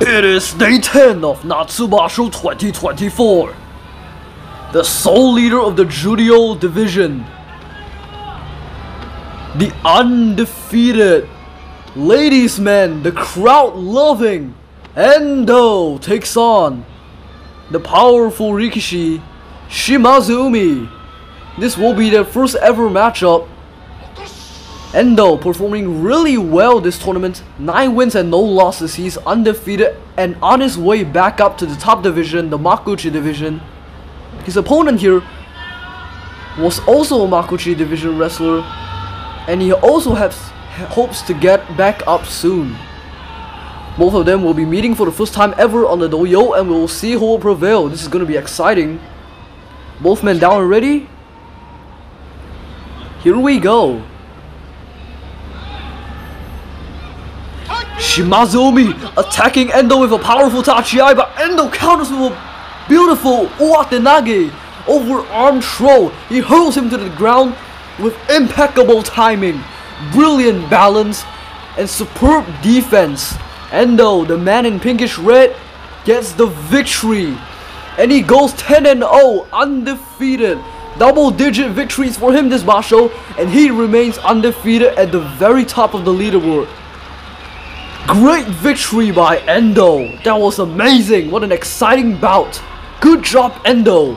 It is day 10 of Natsubasho 2024. The sole leader of the Juryo division. The undefeated. Ladies man, the crowd loving. Endo takes on the powerful Rikishi Shimazuumi. This will be their first ever matchup Endo performing really well this tournament, 9 wins and no losses, he's undefeated and on his way back up to the top division, the Makuuchi division. His opponent here was also a Makuuchi division wrestler and he also has hopes to get back up soon. Both of them will be meeting for the first time ever on the dohyo and we will see who will prevail. This is to be exciting. Both men down already? Here we go. Shimazuumi attacking Endo with a powerful Tachiai, but Endo counters with a beautiful Uwatenage over arm throw. He hurls him to the ground with impeccable timing, brilliant balance, and superb defense. Endo, the man in pinkish red, gets the victory. And he goes 10 and 0, undefeated. Double digit victories for him this Basho, and he remains undefeated at the very top of the leaderboard. Great victory by Endo. That was amazing. What an exciting bout. Good job, Endo.